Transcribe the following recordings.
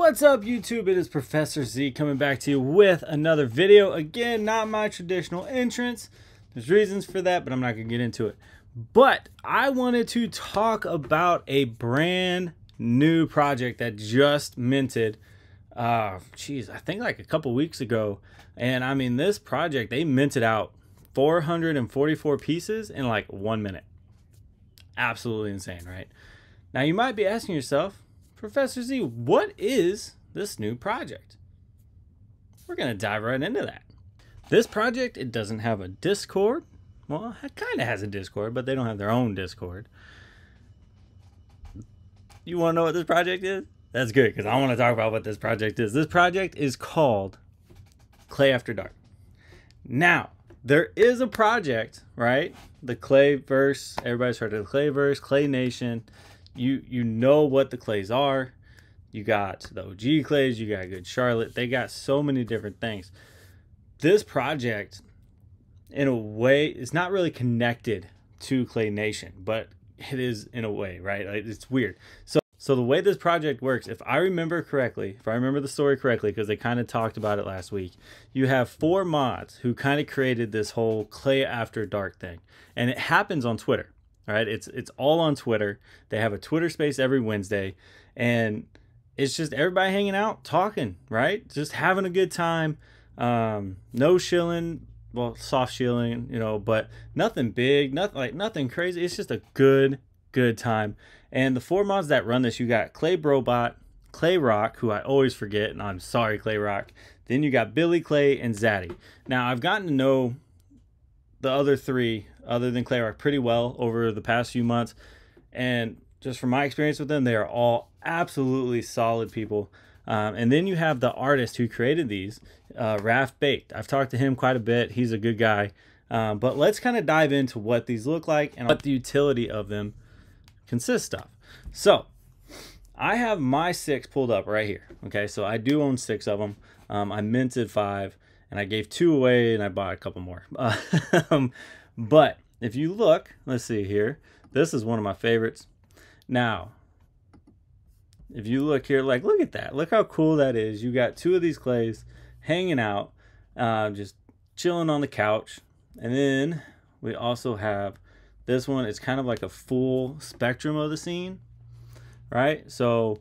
What's up YouTube? It is Professor Z coming back to you with another video. Again, not my traditional entrance. There's reasons for that, but I'm not going to get into it. But I wanted to talk about a brand new project that just minted uh geez i think like a couple weeks ago and i mean this project they minted out 444 pieces in like one minute absolutely insane right now you might be asking yourself professor z what is this new project we're gonna dive right into that this project it doesn't have a discord well it kind of has a discord but they don't have their own discord you want to know what this project is that's good because I want to talk about what this project is. This project is called Clay After Dark. Now, there is a project, right? The Clayverse. Everybody's heard of the Clayverse, Clay Nation. You you know what the clays are. You got the OG clays, you got Good Charlotte. They got so many different things. This project, in a way, is not really connected to Clay Nation, but it is in a way, right? It's weird. So so the way this project works, if I remember correctly, if I remember the story correctly, because they kind of talked about it last week, you have four mods who kind of created this whole Clay After Dark thing, and it happens on Twitter. All right, it's it's all on Twitter. They have a Twitter space every Wednesday, and it's just everybody hanging out, talking, right? Just having a good time. Um, no shilling, well, soft shilling, you know, but nothing big, nothing like nothing crazy. It's just a good, good time. And the four mods that run this, you got Clay Brobot, Clay Rock, who I always forget, and I'm sorry, Clay Rock. Then you got Billy Clay and Zaddy. Now I've gotten to know the other three, other than Clay Rock, pretty well over the past few months, and just from my experience with them, they are all absolutely solid people. Um, and then you have the artist who created these, uh, Raft Baked. I've talked to him quite a bit. He's a good guy. Um, but let's kind of dive into what these look like and what the utility of them consists of. So I have my six pulled up right here. Okay, so I do own six of them. Um, I minted five and I gave two away and I bought a couple more. Um, but if you look, let's see here. This is one of my favorites. Now, if you look here, like, look at that. Look how cool that is. You got two of these clays hanging out, uh, just chilling on the couch. And then we also have this one It's kind of like a full spectrum of the scene, right? So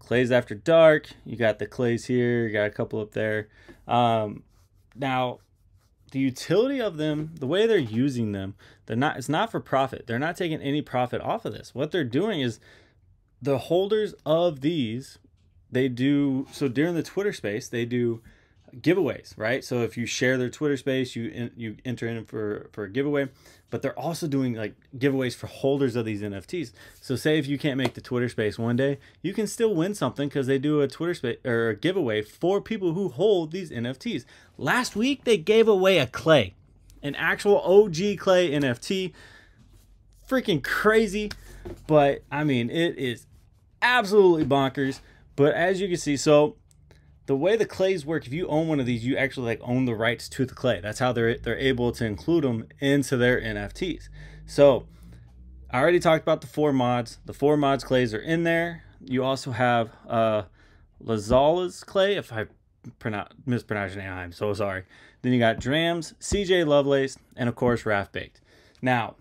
clays after dark, you got the clays here, you got a couple up there. Um, now, the utility of them, the way they're using them, they're not. It's not for profit. They're not taking any profit off of this. What they're doing is the holders of these, they do so during the Twitter space, they do giveaways, right? So if you share their Twitter space, you in, you enter in for for a giveaway. But they're also doing like giveaways for holders of these NFTs. So say if you can't make the Twitter space one day, you can still win something because they do a Twitter space or a giveaway for people who hold these NFTs. Last week they gave away a clay, an actual OG clay NFT. Freaking crazy, but I mean it is absolutely bonkers. But as you can see, so the way the clays work, if you own one of these, you actually like own the rights to the clay. That's how they're they're able to include them into their NFTs. So I already talked about the four mods. The four mods clays are in there. You also have uh Lazala's clay, if I pronounce mispronounce your name, I'm so sorry. Then you got Drams, CJ Lovelace, and of course Raft Baked. Now,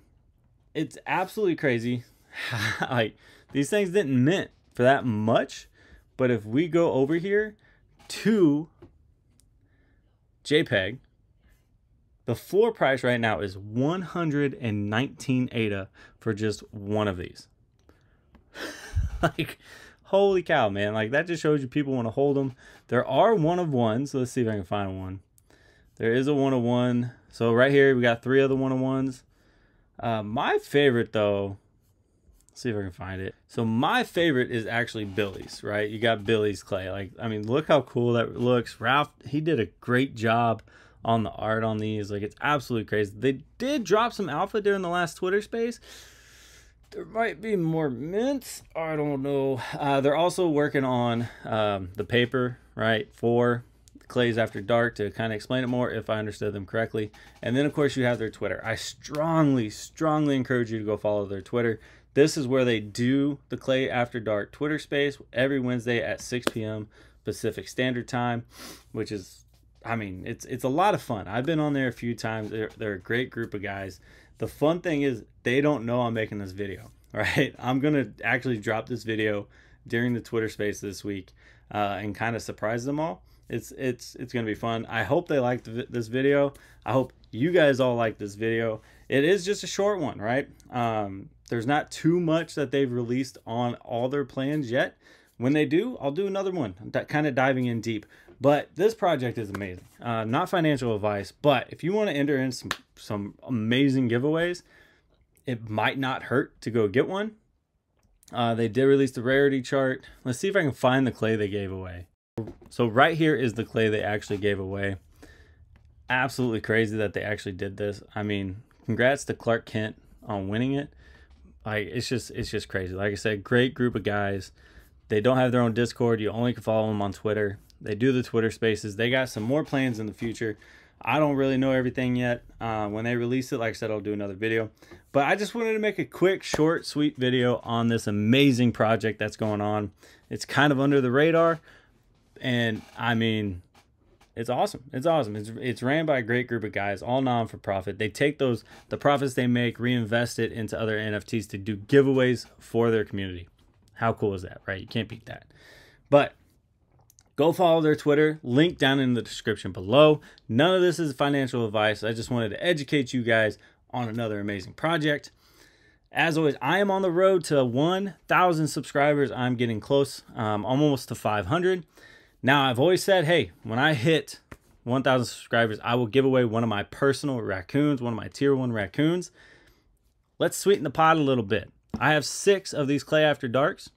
it's absolutely crazy. like these things didn't mint for that much, but if we go over here to JPEG, the floor price right now is 119 ADA for just one of these. like, holy cow, man. Like, that just shows you people want to hold them. There are one of ones. Let's see if I can find one. There is a one of one. So, right here, we got three other one of ones. Uh, my favorite, though, see if I can find it. So my favorite is actually Billy's, right? You got Billy's clay. Like, I mean, look how cool that looks. Ralph, he did a great job on the art on these. Like, it's absolutely crazy. They did drop some alpha during the last Twitter space. There might be more mints. I don't know. Uh, they're also working on um, the paper, right, for Clays After Dark to kind of explain it more if I understood them correctly. And then, of course, you have their Twitter. I strongly, strongly encourage you to go follow their Twitter This is where they do the Clay After Dark Twitter space every Wednesday at 6 p.m. Pacific Standard Time, which is, I mean, it's it's a lot of fun. I've been on there a few times. They're, they're a great group of guys. The fun thing is they don't know I'm making this video, right? I'm gonna actually drop this video during the Twitter space this week uh, and kind of surprise them all. It's it's it's gonna be fun. I hope they liked this video. I hope you guys all like this video. It is just a short one, right? Um, there's not too much that they've released on all their plans yet. When they do, I'll do another one, kind of diving in deep. But this project is amazing. Uh, not financial advice, but if you want to enter in some some amazing giveaways, it might not hurt to go get one. Uh, they did release the rarity chart. Let's see if I can find the clay they gave away. So right here is the clay they actually gave away. Absolutely crazy that they actually did this. I mean, congrats to Clark Kent on winning it. Like it's just it's just crazy. Like I said, great group of guys. They don't have their own Discord. You only can follow them on Twitter. They do the Twitter Spaces. They got some more plans in the future. I don't really know everything yet. Uh, when they release it, like I said, I'll do another video. But I just wanted to make a quick, short, sweet video on this amazing project that's going on. It's kind of under the radar, and I mean, it's awesome. It's awesome. It's it's ran by a great group of guys, all non for profit. They take those the profits they make, reinvest it into other NFTs to do giveaways for their community. How cool is that, right? You can't beat that. But go follow their Twitter, link down in the description below. None of this is financial advice. I just wanted to educate you guys on another amazing project. As always, I am on the road to 1,000 subscribers. I'm getting close. Um, almost to 500. Now, I've always said, hey, when I hit 1,000 subscribers, I will give away one of my personal raccoons, one of my tier one raccoons. Let's sweeten the pot a little bit. I have six of these Clay After Darks.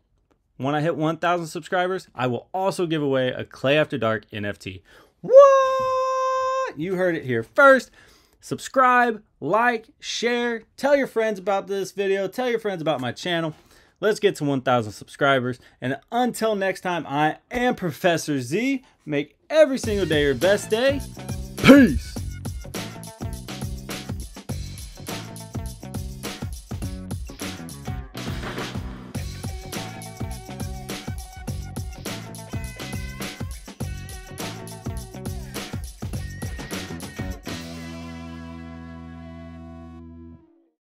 When I hit 1,000 subscribers, I will also give away a Clay After Dark NFT. What? You heard it here first. Subscribe, like, share, tell your friends about this video, tell your friends about my channel. Let's get to 1,000 subscribers. And until next time, I am Professor Z. Make every single day your best day. Peace.